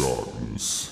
darkness.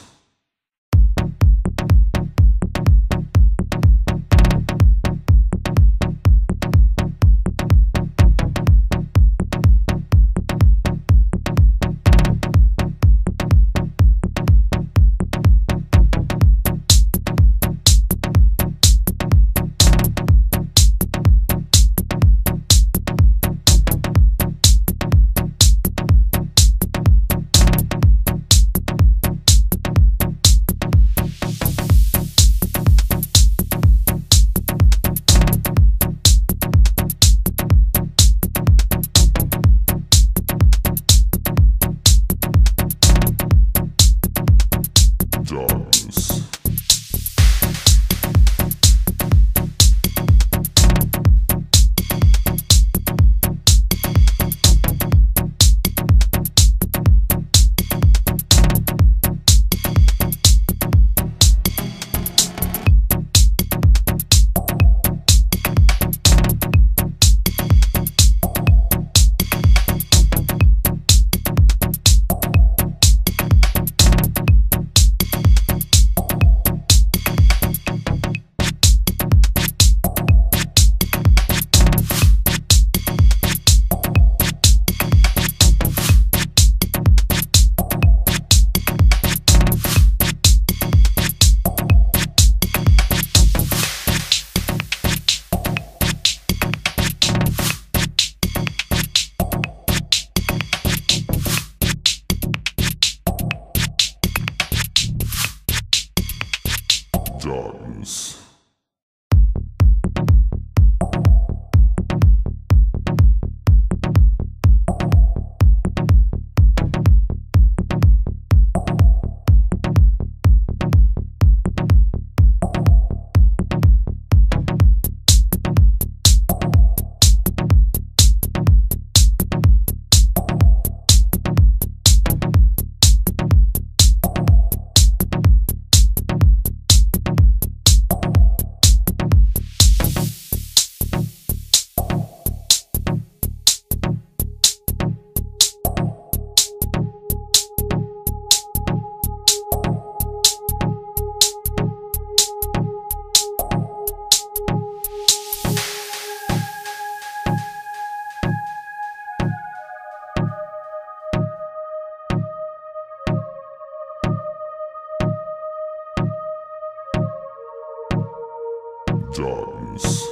Darkness.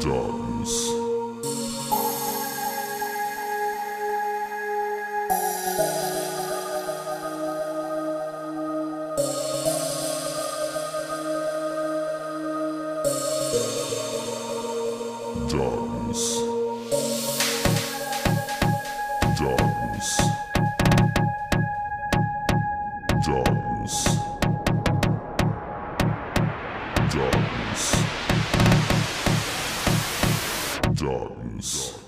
Darkness. Darkness. Darkness. Darkness.